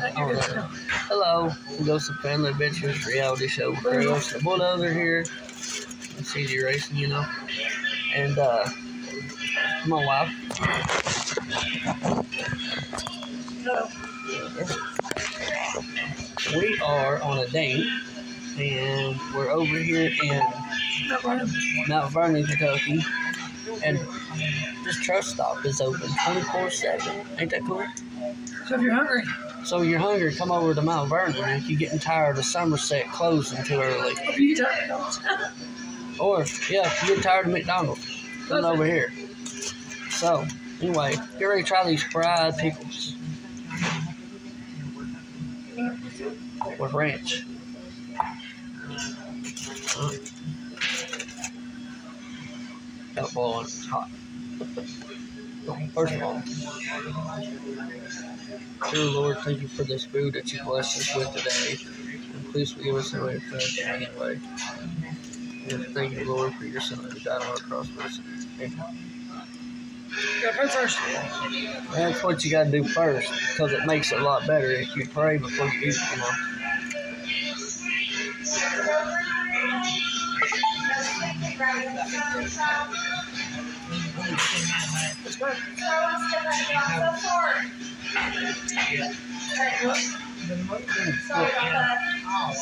Hello, of Family Adventures reality show. Gholson the Bulldozer here. It's easy racing, you know. And uh, my wife. Hello. We are on a date, and we're over here in Mount Vernon, Kentucky, and this truck stop is open 24 7. Ain't that cool? So if you're hungry, So you're hungry, come over to Mount Vernon. If you're getting tired of Somerset closing too early, if you eat McDonald's. or yeah, if you get tired of McDonald's, come over here. So anyway, get ready to try these fried pickles with ranch. Got boiling, it's hot. First of all, dear Lord, thank you for this food that you blessed us with today. And please forgive us in way for anyway. And thank you, Lord, for your son who died on the cross for us. Amen. Yeah, pray first. That's what you gotta do first, because it makes it a lot better if you pray before you eat, you know. That's good.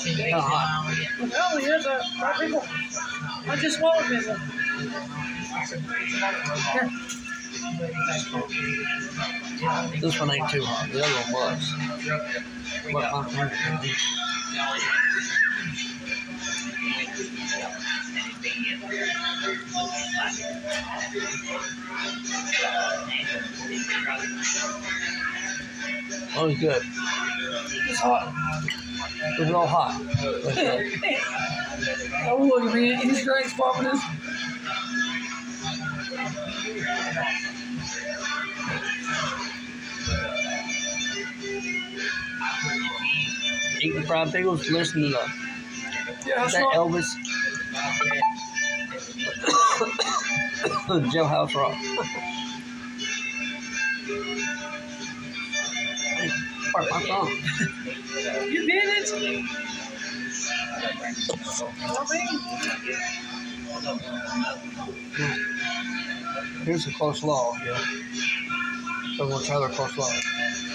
Kinda hot. Well, here's a fried pickle. I just one. Here. This one ain't too hot. The other one was. Oh, it's good. It's hot. It's real hot. Oh, look at me. He's drinks popping this. eating fried pickles, listening to Yeah, is that's that not. Elvis. Jailhouse Rock. Part my thumb. You did it. Here's a close law. Yeah. So gonna try their close law.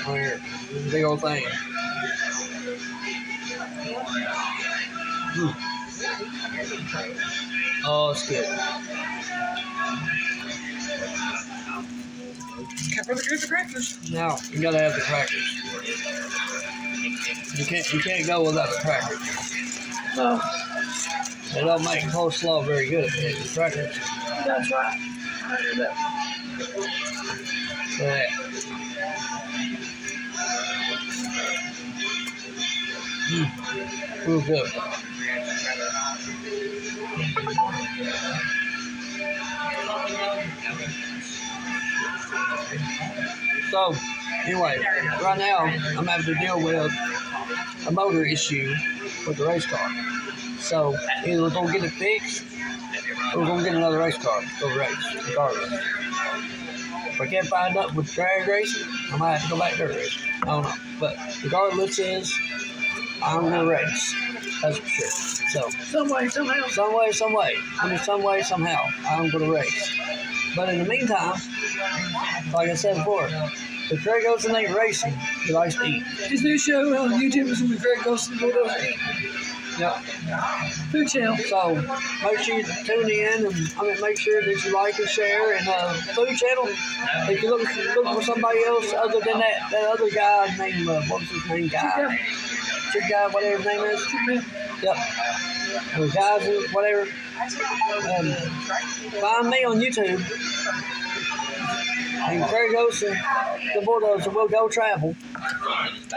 Right here. Big old thing. Mm. Oh, it's good. Can't really get the breakfast. No, you gotta have the crackers. You can't you can't go without the crackers. No, They don't make coleslaw very good. The crackers. that's right. I heard that. Look. Mm. Real good. So, anyway, right now I'm having to deal with a motor issue with the race car. So, either we're gonna get it fixed or we're gonna get another race car to go race, regardless. If I can't find up with drag racing, I might have to go back to racing. I don't know. But regardless is I'm gonna race. That's for sure. So Some way, somehow. some way, some way. I mean some way, somehow, I'm gonna race. But in the meantime, like I said before, if Craig Gholson ain't racing, he likes to eat. His new show on YouTube is to be Ghost and Bulldozer Eat. Yep. Food channel. So make sure you tune in and I mean make sure that you like and share and uh food channel. If you look look for somebody else other than that that other guy named uh, what was his name guy? Chick guy, whatever his name is. Yep. Or guys whatever. Um, find me on YouTube. And Craig Gholson, the bulldozer will go travel.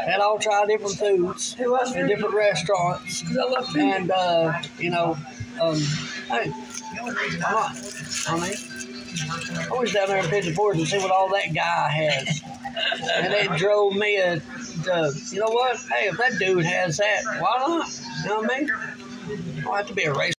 And I'll try different foods in different restaurants. Because I love food. And uh, you know, um, hey, why not? I mean, I was down there in Pigeon Forge and see what all that guy has, and it drove me a, to, you know what? Hey, if that dude has that, why not? You know what I mean? I don't have to be a race.